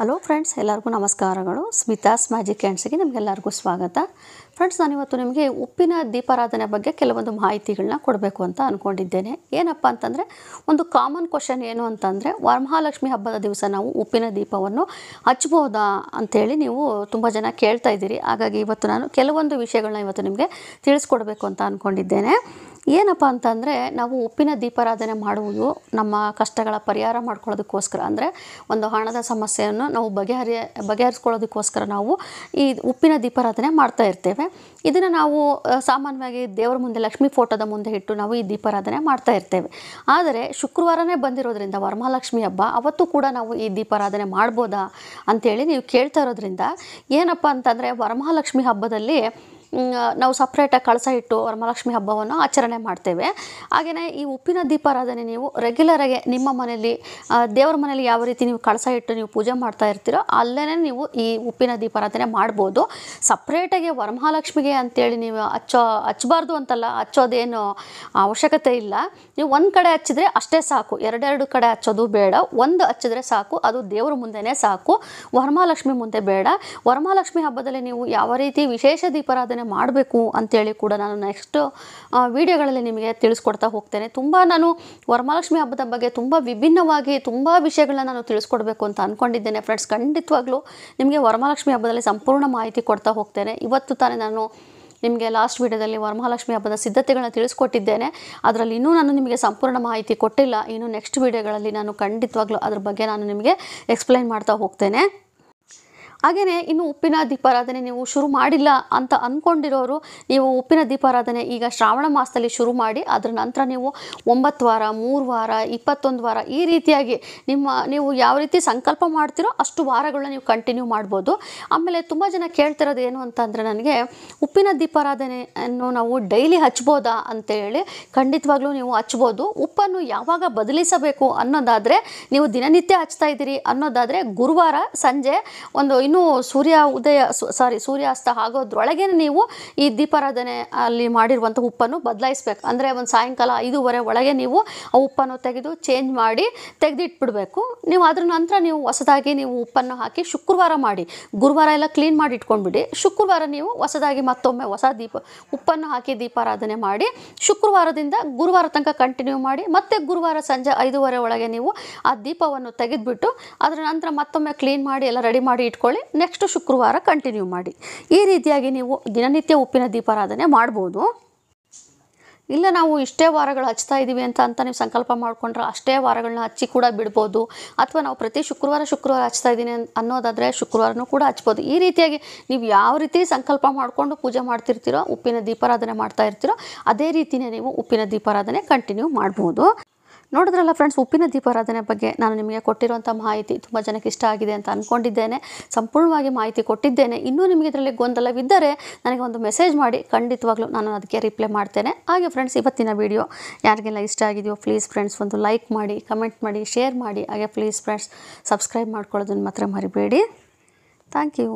Hello friends ಎಲ್ಲರಿಗೂ ನಮಸ್ಕಾರಗಳು. Smitha's magic ಹ್ಯಾಂಡ್ಸ್ಗೆ ನಿಮಗೆಲ್ಲರಿಗೂ ಸ್ವಾಗತ. ಫ್ರೆಂಡ್ಸ್ ನಾನಿವತ್ತು ನಿಮಗೆ ಉಪ್ಪಿನ ದೀಪಾರಾಧನೆ ಬಗ್ಗೆ ಕೆಲವೊಂದು ಮಾಹಿತಿಗಳನ್ನ ಕೊಡಬೇಕು ಅಂತ ಅಂದ್ಕೊಂಡಿದ್ದೇನೆ ಏನಪ್ಪ ಅಂತಂದರೆ, ಒಂದು ಕಾಮನ್ ಕ್ವಶನ್ ಏನು ಅಂತಂದರೆ, ವರಮಹಾಲಕ್ಷ್ಮಿ ಹಬ್ಬದ ದಿವಸ ನಾವು ಉಪ್ಪಿನ ದೀಪವನ್ನು ಹಚ್ಬೋದಾ ಅಂಥೇಳಿ ನೀವು ತುಂಬ ಜನ ಕೇಳ್ತಾ ಇದ್ದೀರಿ. ಹಾಗಾಗಿ ಇವತ್ತು ನಾನು ಕೆಲವೊಂದು ವಿಷಯಗಳನ್ನ ಇವತ್ತು ನಿಮಗೆ ತಿಳಿಸ್ಕೊಡ್ಬೇಕು ಅಂತ ಅಂದ್ಕೊಂಡಿದ್ದೇನೆ ಏನಪ್ಪ ಅಂತಂದರೆ, ನಾವು ಉಪ್ಪಿನ ದೀಪಾರಾಧನೆ ಮಾಡುವುದು ನಮ್ಮ ಕಷ್ಟಗಳ ಪರಿಹಾರ ಮಾಡ್ಕೊಳ್ಳೋದಕ್ಕೋಸ್ಕರ. ಅಂದರೆ, ಒಂದು ಹಣದ ಸಮಸ್ಯೆಯನ್ನು ನಾವು ಬಗೆಹರಿ, ಬಗೆಹರಿಸ್ಕೊಳ್ಳೋದಕ್ಕೋಸ್ಕರ ನಾವು ಈ ಉಪ್ಪಿನ ದೀಪಾರಾಧನೆ ಮಾಡ್ತಾ ಇರ್ತೇವೆ. ಇದನ್ನು ನಾವು ಸಾಮಾನ್ಯವಾಗಿ ದೇವರ ಮುಂದೆ, ಲಕ್ಷ್ಮೀ ಫೋಟೋದ ಮುಂದೆ ಇಟ್ಟು ನಾವು ಈ ದೀಪಾರಾಧನೆ ಮಾಡ್ತಾ ಇರ್ತೇವೆ. ಆದರೆ ಶುಕ್ರವಾರನೇ ಬಂದಿರೋದ್ರಿಂದ, ವರಮಹಾಲಕ್ಷ್ಮಿ ಹಬ್ಬ, ಅವತ್ತು ಕೂಡ ನಾವು ಈ ದೀಪಾರಾಧನೆ ಮಾಡ್ಬೋದಾ ಅಂಥೇಳಿ ನೀವು ಕೇಳ್ತಾ ಇರೋದ್ರಿಂದ ಏನಪ್ಪ ಅಂತಂದರೆ, ವರಮಹಾಲಕ್ಷ್ಮಿ ಹಬ್ಬದಲ್ಲಿ ನಾವು ಸಪ್ರೇಟಾಗಿ ಕಳಸ ಇಟ್ಟು ವರಮಹಾಲಕ್ಷ್ಮಿ ಹಬ್ಬವನ್ನು ಆಚರಣೆ ಮಾಡ್ತೇವೆ. ಹಾಗೆಯೇ ಈ ಉಪ್ಪಿನ ದೀಪಾರಾಧನೆ ನೀವು ರೆಗ್ಯುಲರಾಗಿ ನಿಮ್ಮ ಮನೆಯಲ್ಲಿ ದೇವರ ಮನೆಯಲ್ಲಿ ಯಾವ ರೀತಿ ನೀವು ಕಳಸ ಇಟ್ಟು ನೀವು ಪೂಜೆ ಮಾಡ್ತಾ ಇರ್ತೀರೋ ಅಲ್ಲೇ ನೀವು ಈ ಉಪ್ಪಿನ ದೀಪಾರಾಧನೆ ಮಾಡ್ಬೋದು. ಸಪ್ರೇಟಾಗಿ ವರಮಹಾಲಕ್ಷ್ಮಿಗೆ ಅಂತೇಳಿ ನೀವು ಹಚ್ಚೋ ಹಚ್ಚಬಾರ್ದು ಅಂತಲ್ಲ, ಹಚ್ಚೋದೇನು ಅವಶ್ಯಕತೆ ಇಲ್ಲ. ನೀವು ಒಂದು ಕಡೆ ಹಚ್ಚಿದ್ರೆ ಅಷ್ಟೇ ಸಾಕು, ಎರಡೆರಡು ಕಡೆ ಹಚ್ಚೋದು ಬೇಡ. ಒಂದು ಹಚ್ಚಿದ್ರೆ ಸಾಕು, ಅದು ದೇವ್ರ ಮುಂದೆನೇ ಸಾಕು, ವರಮಹಾಲಕ್ಷ್ಮಿ ಮುಂದೆ ಬೇಡ. ವರಮಹಾಲಕ್ಷ್ಮಿ ಹಬ್ಬದಲ್ಲಿ ನೀವು ಯಾವ ರೀತಿ ವಿಶೇಷ ದೀಪಾರಾಧನೆ ಮಾಡಬೇಕು ಅಂತೇಳಿ ಕೂಡ ನಾನು ನೆಕ್ಸ್ಟ್ ವಿಡಿಯೋಗಳಲ್ಲಿ ನಿಮಗೆ ತಿಳಿಸ್ಕೊಡ್ತಾ ಹೋಗ್ತೇನೆ. ತುಂಬ ನಾನು ವರಮಹಾಲಕ್ಷ್ಮಿ ಹಬ್ಬದ ಬಗ್ಗೆ ತುಂಬ ವಿಭಿನ್ನವಾಗಿ ತುಂಬ ವಿಷಯಗಳನ್ನ ನಾನು ತಿಳಿಸ್ಕೊಡ್ಬೇಕು ಅಂತ ಅಂದ್ಕೊಂಡಿದ್ದೇನೆ ಫ್ರೆಂಡ್ಸ್ ಖಂಡಿತವಾಗ್ಲೂ ನಿಮಗೆ ವರಮಹಾಲಕ್ಷ್ಮಿ ಹಬ್ಬದಲ್ಲಿ ಸಂಪೂರ್ಣ ಮಾಹಿತಿ ಕೊಡ್ತಾ ಹೋಗ್ತೇನೆ. ಇವತ್ತು ತಾನೇ ನಾನು ನಿಮಗೆ ಲಾಸ್ಟ್ ವಿಡಿಯೋದಲ್ಲಿ ವರಮಹಾಲಕ್ಷ್ಮಿ ಹಬ್ಬದ ಸಿದ್ಧತೆಗಳನ್ನ ತಿಳಿಸ್ಕೊಟ್ಟಿದ್ದೇನೆ. ಅದರಲ್ಲಿ ಇನ್ನೂ ನಾನು ನಿಮಗೆ ಸಂಪೂರ್ಣ ಮಾಹಿತಿ ಕೊಟ್ಟಿಲ್ಲ. ಇನ್ನು ನೆಕ್ಸ್ಟ್ ವಿಡಿಯೋಗಳಲ್ಲಿ ನಾನು ಖಂಡಿತವಾಗ್ಲೂ ಅದ್ರ ಬಗ್ಗೆ ನಾನು ನಿಮಗೆ ಎಕ್ಸ್ಪ್ಲೈನ್ ಮಾಡ್ತಾ ಹೋಗ್ತೇನೆ. ಹಾಗೆಯೇ ಇನ್ನು ಉಪ್ಪಿನ ದೀಪಾರಾಧನೆ ನೀವು ಶುರು ಮಾಡಿಲ್ಲ ಅಂತ ಅಂದ್ಕೊಂಡಿರೋರು ನೀವು ಉಪ್ಪಿನ ದೀಪಾರಾಧನೆ ಈಗ ಶ್ರಾವಣ ಮಾಸದಲ್ಲಿ ಶುರು ಮಾಡಿ, ಅದರ ನಂತರ ನೀವು ಒಂಬತ್ತು ವಾರ, ಮೂರು ವಾರ, ಇಪ್ಪತ್ತೊಂದು ವಾರ ಈ ರೀತಿಯಾಗಿ ನಿಮ್ಮ, ನೀವು ಯಾವ ರೀತಿ ಸಂಕಲ್ಪ ಮಾಡ್ತೀರೋ ಅಷ್ಟು ವಾರಗಳನ್ನ ನೀವು ಕಂಟಿನ್ಯೂ ಮಾಡ್ಬೋದು. ಆಮೇಲೆ ತುಂಬ ಜನ ಕೇಳ್ತಿರೋದು ಏನು ಅಂತಂದರೆ ನನಗೆ ಉಪ್ಪಿನ ದೀಪಾರಾಧನೆಯನ್ನು ನಾವು ಡೈಲಿ ಹಚ್ಬೋದಾ ಅಂತೇಳಿ ಖಂಡಿತವಾಗ್ಲೂ ನೀವು ಹಚ್ಬೋದು. ಉಪ್ಪನ್ನು ಯಾವಾಗ ಬದಲಿಸಬೇಕು ಅನ್ನೋದಾದರೆ ನೀವು ದಿನನಿತ್ಯ ಹಚ್ತಾ ಇದ್ದೀರಿ ಅನ್ನೋದಾದರೆ ಗುರುವಾರ ಸಂಜೆ ಒಂದು ಇನ್ನೂ ಸೂರ್ಯ ಉದಯ ಸಾರಿ ಸೂರ್ಯಾಸ್ತ ಆಗೋದ್ರೊಳಗೆ ನೀವು ಈ ದೀಪಾರಾಧನೆ ಅಲ್ಲಿ ಮಾಡಿರುವಂಥ ಉಪ್ಪನ್ನು ಬದಲಾಯಿಸ್ಬೇಕು. ಅಂದರೆ ಒಂದು ಸಾಯಂಕಾಲ ಐದೂವರೆ ಒಳಗೆ ನೀವು ಆ ಉಪ್ಪನ್ನು ತೆಗೆದು ಚೇಂಜ್ ಮಾಡಿ ತೆಗೆದಿಟ್ಬಿಡಬೇಕು. ನೀವು ಅದ್ರ ನಂತರ ನೀವು ಹೊಸದಾಗಿ ನೀವು ಉಪ್ಪನ್ನು ಹಾಕಿ ಶುಕ್ರವಾರ ಮಾಡಿ. ಗುರುವಾರ ಎಲ್ಲ ಕ್ಲೀನ್ ಮಾಡಿ ಇಟ್ಕೊಂಡ್ಬಿಡಿ. ಶುಕ್ರವಾರ ನೀವು ಹೊಸದಾಗಿ ಮತ್ತೊಮ್ಮೆ ಹೊಸ ದೀಪ, ಉಪ್ಪನ್ನು ಹಾಕಿ ದೀಪಾರಾಧನೆ ಮಾಡಿ, ಶುಕ್ರವಾರದಿಂದ ಗುರುವಾರ ತನಕ ಕಂಟಿನ್ಯೂ ಮಾಡಿ, ಮತ್ತೆ ಗುರುವಾರ ಸಂಜೆ ಐದೂವರೆ ಒಳಗೆ ನೀವು ಆ ದೀಪವನ್ನು ತೆಗೆದುಬಿಟ್ಟು, ಅದರ ನಂತರ ಮತ್ತೊಮ್ಮೆ ಕ್ಲೀನ್ ಮಾಡಿ ಎಲ್ಲ ರೆಡಿ ಮಾಡಿ ಇಟ್ಕೊಳ್ಳಿ. ನೆಕ್ಸ್ಟ್ ಶುಕ್ರವಾರ ಕಂಟಿನ್ಯೂ ಮಾಡಿ. ಈ ರೀತಿಯಾಗಿ ನೀವು ದಿನನಿತ್ಯ ಉಪ್ಪಿನ ದೀಪಾರಾಧನೆ ಮಾಡ್ಬೋದು. ಇಲ್ಲ ನಾವು ಇಷ್ಟೇ ವಾರಗಳು ಹಚ್ತಾ ಇದ್ದೀವಿ ಅಂತ ಅಂತ ನೀವು ಸಂಕಲ್ಪ ಮಾಡಿಕೊಂಡ್ರೆ ಅಷ್ಟೇ ವಾರಗಳನ್ನ ಹಚ್ಚಿ ಕೂಡ ಬಿಡ್ಬೋದು. ಅಥವಾ ನಾವು ಪ್ರತಿ ಶುಕ್ರವಾರ ಶುಕ್ರವಾರ ಹಚ್ತಾ ಇದ್ದೀನಿ ಅನ್- ಅನ್ನೋದಾದರೆ ಶುಕ್ರವಾರನೂ ಕೂಡ ಹಚ್ಬೋದು. ಈ ರೀತಿಯಾಗಿ ನೀವು ಯಾವ ರೀತಿ ಸಂಕಲ್ಪ ಮಾಡಿಕೊಂಡು ಪೂಜೆ ಮಾಡ್ತಿರ್ತೀರೋ, ಉಪ್ಪಿನ ದೀಪಾರಾಧನೆ ಮಾಡ್ತಾ ಇರ್ತೀರೋ, ಅದೇ ರೀತಿಯೇ ನೀವು ಉಪ್ಪಿನ ದೀಪಾರಾಧನೆ ಕಂಟಿನ್ಯೂ ಮಾಡ್ಬೋದು. ನೋಡಿದ್ರಲ್ಲ ಫ್ರೆಂಡ್ಸ್ ಉಪ್ಪಿನ ದೀಪಾರಾಧನೆ ಬಗ್ಗೆ ನಾನು ನಿಮಗೆ ಕೊಟ್ಟಿರುವಂಥ ಮಾಹಿತಿ ತುಂಬ ಜನಕ್ಕೆ ಇಷ್ಟ ಆಗಿದೆ ಅಂತ ಅಂದ್ಕೊಂಡಿದ್ದೇನೆ ಸಂಪೂರ್ಣವಾಗಿ ಮಾಹಿತಿ ಕೊಟ್ಟಿದ್ದೇನೆ. ಇನ್ನೂ ನಿಮಗೆ ಇದರಲ್ಲಿ ಗೊಂದಲವಿದ್ದರೆ ನನಗೆ ಒಂದು ಮೆಸೇಜ್ ಮಾಡಿ, ಖಂಡಿತವಾಗ್ಲೂ ನಾನು ಅದಕ್ಕೆ ರಿಪ್ಲೈ ಮಾಡ್ತೇನೆ. ಹಾಗೆ ಫ್ರೆಂಡ್ಸ್ ಇವತ್ತಿನ ವಿಡಿಯೋ ಯಾರಿಗೆಲ್ಲ ಇಷ್ಟ ಆಗಿದೆಯೋ ಪ್ಲೀಸ್ ಫ್ರೆಂಡ್ಸ್ ಒಂದು ಲೈಕ್ ಮಾಡಿ ಕಮೆಂಟ್ ಮಾಡಿ ಶೇರ್ ಮಾಡಿ. ಹಾಗೆ ಪ್ಲೀಸ್ ಫ್ರೆಂಡ್ಸ್ ಸಬ್ಸ್ಕ್ರೈಬ್ ಮಾಡ್ಕೊಳ್ಳೋದನ್ನು ಮಾತ್ರ ಮರಿಬೇಡಿ. Thank you